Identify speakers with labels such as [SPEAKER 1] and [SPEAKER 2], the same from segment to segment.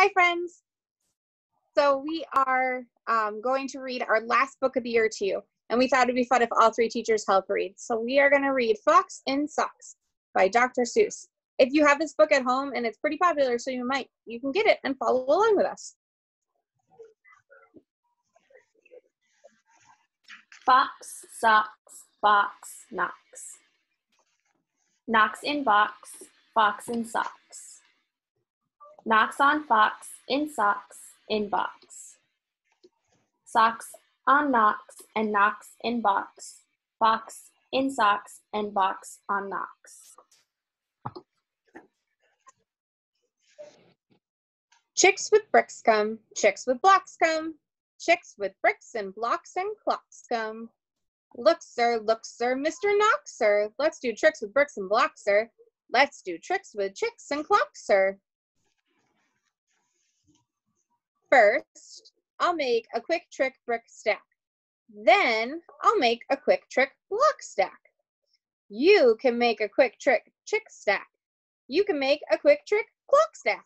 [SPEAKER 1] Hi, friends. So we are um, going to read our last book of the year to you, and we thought it'd be fun if all three teachers help read. So we are going to read Fox in Socks by Dr. Seuss. If you have this book at home and it's pretty popular, so you might, you can get it and follow along with us.
[SPEAKER 2] Fox, socks, box, knocks. Knocks in box, fox in socks. Knocks on fox, in socks, in box. Socks on knocks, and knocks in box. Box in socks, and box on knocks.
[SPEAKER 1] Chicks with bricks come, chicks with blocks come, chicks with bricks and blocks and clocks come. Look, sir, look, sir, Mr. Knox, sir. Let's do tricks with bricks and blocks, sir. Let's do tricks with chicks and clocks, sir. First, I'll make a quick trick brick stack. Then I'll make a quick trick block stack. You can make a quick trick chick stack. You can make a quick trick clock stack.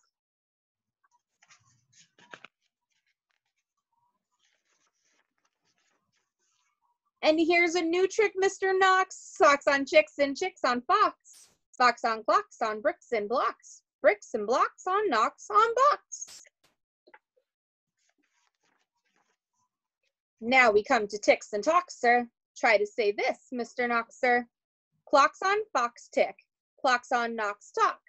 [SPEAKER 1] And here's a new trick, Mr. Knox. Socks on chicks and chicks on fox. Socks on clocks on bricks and blocks. Bricks and blocks on knocks on box. Now we come to ticks and talks, sir. Try to say this, Mr. Knox, sir. Clocks on fox tick. Clocks on knocks talk.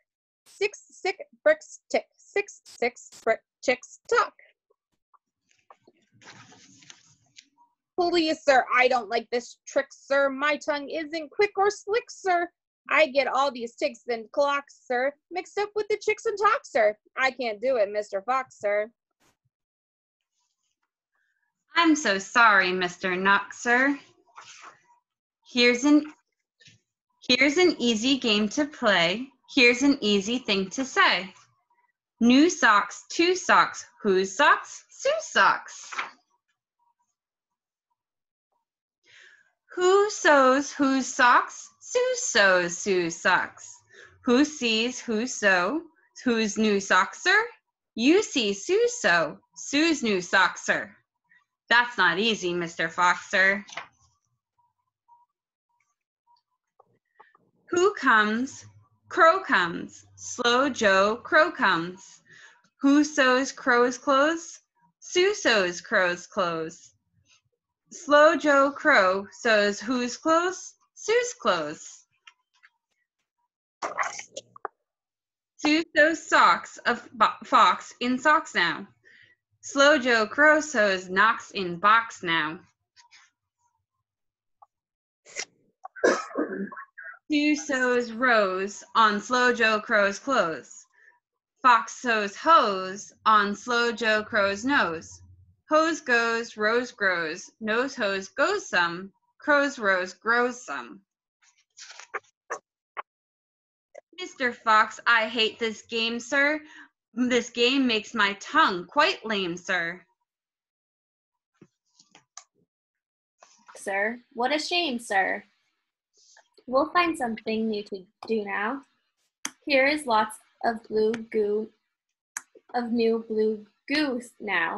[SPEAKER 1] Six sick bricks tick. Six six brick chicks talk. Please, sir, I don't like this trick, sir. My tongue isn't quick or slick, sir. I get all these ticks and clocks, sir, mixed up with the chicks and talks, sir. I can't do it, Mr. Fox, sir.
[SPEAKER 3] I'm so sorry, Mr. Knox, sir. Here's an here's an easy game to play. Here's an easy thing to say. New socks, two socks. Whose socks? Sue's socks. Who sews whose socks? Sue sews Sue's socks. Who sees who sew? Whose new socks, sir? You see Sue sew Sue's new socks, sir. That's not easy, Mr. Foxer. Who comes? Crow comes. Slow Joe Crow comes. Who sews crow's clothes? Sue sews crow's clothes. Slow Joe Crow sews whose clothes? Sue's clothes. Sue sews socks of fox in socks now. Slow Joe Crow sews knocks in box now. Sue sews rose on Slow Joe Crow's clothes. Fox sews hose on Slow Joe Crow's nose. Hose goes, rose grows, nose hose goes some, crow's rose grows some. Mr. Fox, I hate this game, sir. This game makes my tongue quite lame, sir.
[SPEAKER 2] Sir, what a shame, sir. We'll find something new to do now. Here is lots of blue goo, of new blue goo now.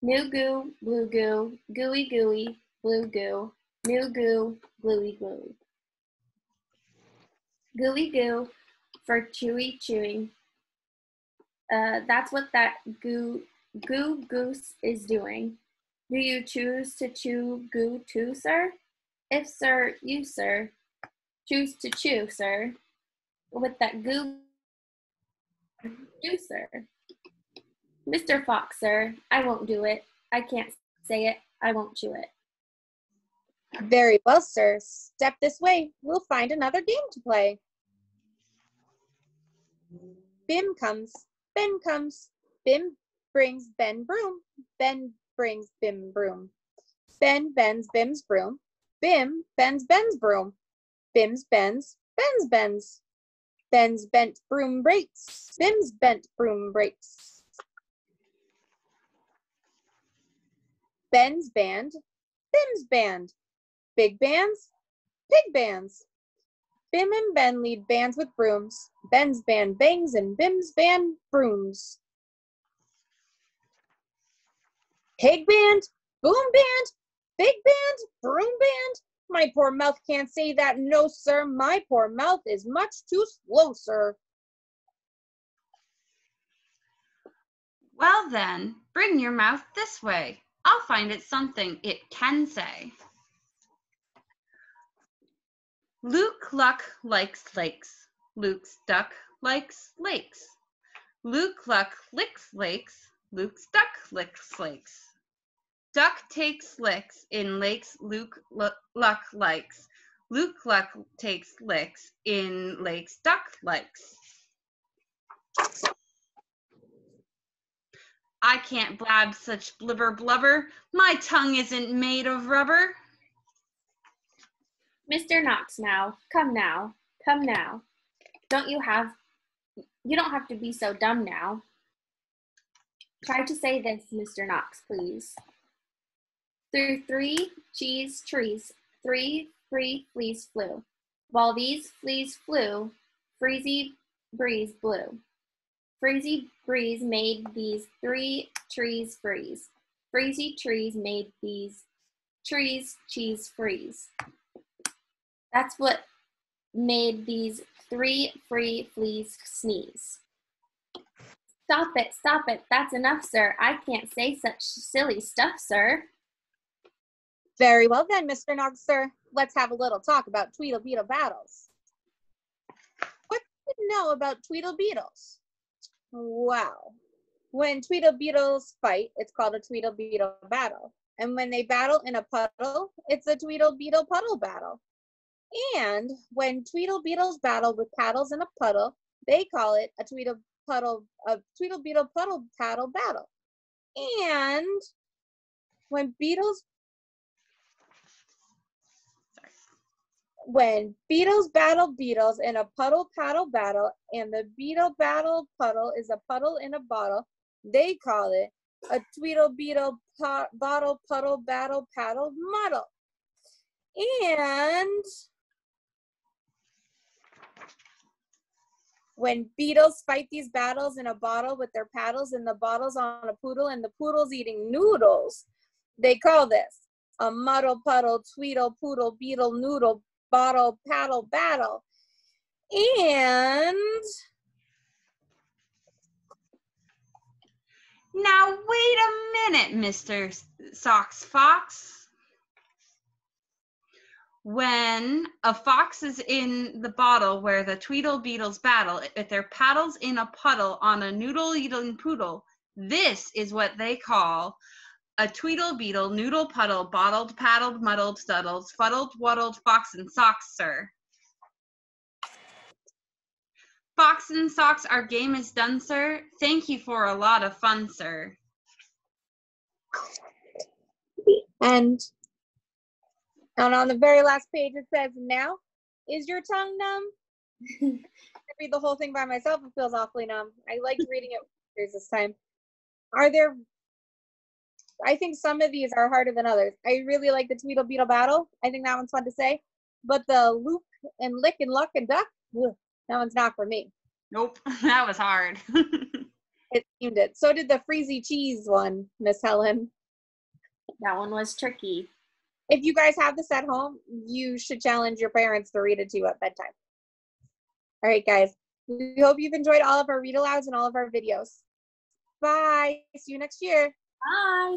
[SPEAKER 2] New goo, blue goo, gooey gooey, blue goo, new goo, bluey glue. Gooey goo for chewy chewing. Uh, that's what that goo, goo goose is doing. Do you choose to chew goo too, sir? If sir, you, sir, choose to chew, sir, with that goo, do, sir. Mr. Fox, sir, I won't do it. I can't say it. I won't chew it.
[SPEAKER 1] Very well, sir. Step this way. We'll find another game to play. Bim comes. Ben comes. Bim brings Ben broom. Ben brings Bim broom. Ben bends Bim's broom. Bim bends Ben's broom. Bim's bends Ben's bends. Ben's bent broom breaks. Bim's bent broom breaks. Ben's band, Bim's band. Big bands, pig bands. Bim and Ben lead bands with brooms. Ben's band bangs and Bim's band brooms. Pig band, boom band, big band, broom band. My poor mouth can't say that, no, sir. My poor mouth is much too slow, sir.
[SPEAKER 3] Well then, bring your mouth this way. I'll find it something it can say. Luke Luck likes lakes. Luke's duck likes lakes. Luke Luck licks lakes. Luke's duck licks lakes. Duck takes licks in lakes Luke Lu- Luck likes. Luke Luck takes licks in lakes Duck likes. I can't blab such blibber blubber. My tongue isn't made of rubber.
[SPEAKER 2] Mr. Knox now, come now, come now. Don't you have, you don't have to be so dumb now. Try to say this, Mr. Knox, please. Through three cheese trees, three free fleas flew. While these fleas flew, freezy breeze blew. Freezy breeze made these three trees freeze. Freezy trees made these trees cheese freeze. That's what made these three free fleas sneeze. Stop it, stop it. That's enough, sir. I can't say such silly stuff, sir.
[SPEAKER 1] Very well then, Mr. Knox, sir. Let's have a little talk about Tweedle Beetle battles. What do you know about Tweedle Beetles? Wow. When Tweedle Beetles fight, it's called a Tweedle Beetle battle. And when they battle in a puddle, it's a Tweedle Beetle puddle battle. And when Tweedle Beetles battle with paddles in a puddle, they call it a Tweedle puddle a Tweedle Beetle puddle paddle battle. And when beetles
[SPEAKER 3] Sorry.
[SPEAKER 1] when beetles battle beetles in a puddle paddle battle and the beetle battle puddle is a puddle in a bottle, they call it a Tweedle Beetle pot, bottle puddle battle paddle muddle. And when beetles fight these battles in a bottle with their paddles and the bottles on a poodle and the poodle's eating noodles, they call this a muddle puddle tweedle poodle beetle noodle bottle paddle battle. And
[SPEAKER 3] Now wait a minute, Mr. Socks Fox. When a fox is in the bottle where the Tweedle Beetles battle, if their paddles in a puddle on a noodle eating poodle, this is what they call a Tweedle Beetle noodle puddle, bottled, paddled, muddled, studdled, fuddled, waddled, fox and socks, sir. Fox and Socks, our game is done, sir. Thank you for a lot of fun, sir.
[SPEAKER 1] and and on the very last page it says now is your tongue numb? I read the whole thing by myself. It feels awfully numb. I liked reading it with others this time. Are there i think some of these are harder than others. I really like the tweedle beetle battle. I think that one's fun to say. But the loop and lick and luck and duck ugh, that one's not for me.
[SPEAKER 3] Nope, that was hard.
[SPEAKER 1] it seemed it. So did the freezy cheese one miss helen.
[SPEAKER 2] That one was tricky.
[SPEAKER 1] If you guys have this at home, you should challenge your parents to read it to you at bedtime. All right, guys. We hope you've enjoyed all of our read alouds and all of our videos. Bye. See you next year.
[SPEAKER 2] Bye.